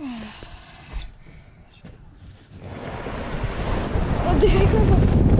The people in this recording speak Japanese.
あでかいかも。